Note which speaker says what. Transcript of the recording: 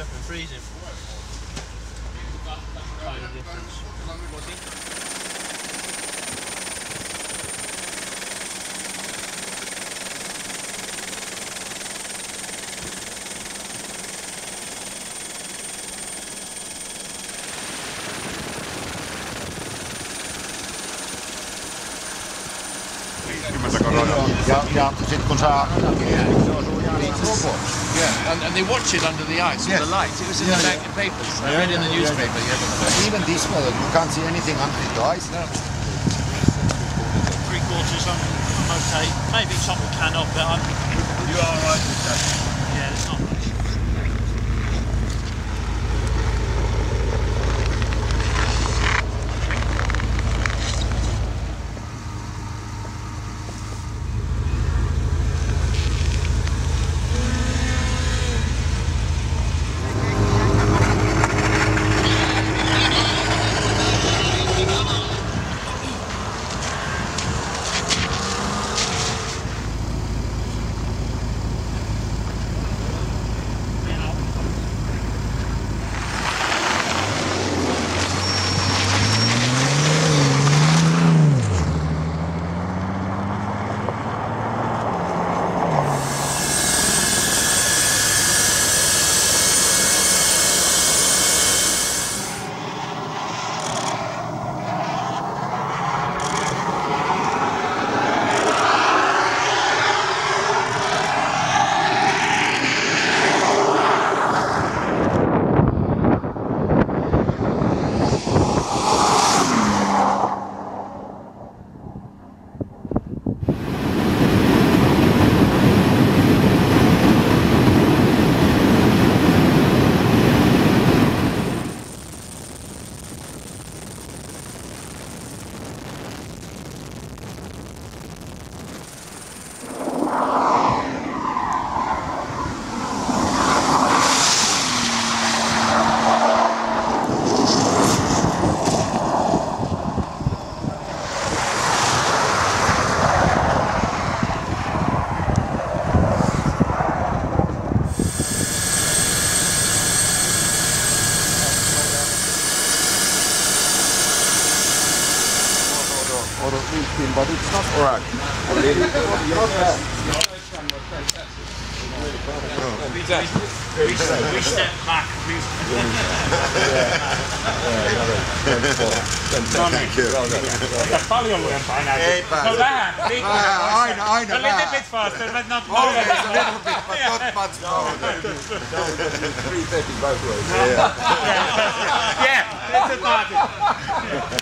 Speaker 1: freezing. Tiny difference.
Speaker 2: Ja, ja sitten kun saa se osuu ihan
Speaker 3: Yeah, and, and they watch it under the ice
Speaker 2: Yes.
Speaker 3: with the light. It was in
Speaker 2: Yeah,
Speaker 3: the
Speaker 2: yeah.
Speaker 3: papers. I read in the newspaper other.
Speaker 2: Even this weather, you can't see anything under the ice. No.
Speaker 1: Three quarters, I'm, I'm okay. Maybe top of cannot, but I'm.
Speaker 2: Or windscreen, but it's not alright.
Speaker 1: We step back. We
Speaker 4: Paljon lujempaa näin.
Speaker 2: Eipä.
Speaker 4: No vähän. Niin,
Speaker 2: Vähän, aina,
Speaker 4: a
Speaker 2: aina
Speaker 4: little
Speaker 2: vähän.
Speaker 4: bit faster, but not
Speaker 2: Always a little bit, but not much more. Three thirty both ways.
Speaker 4: Yeah, it's a target.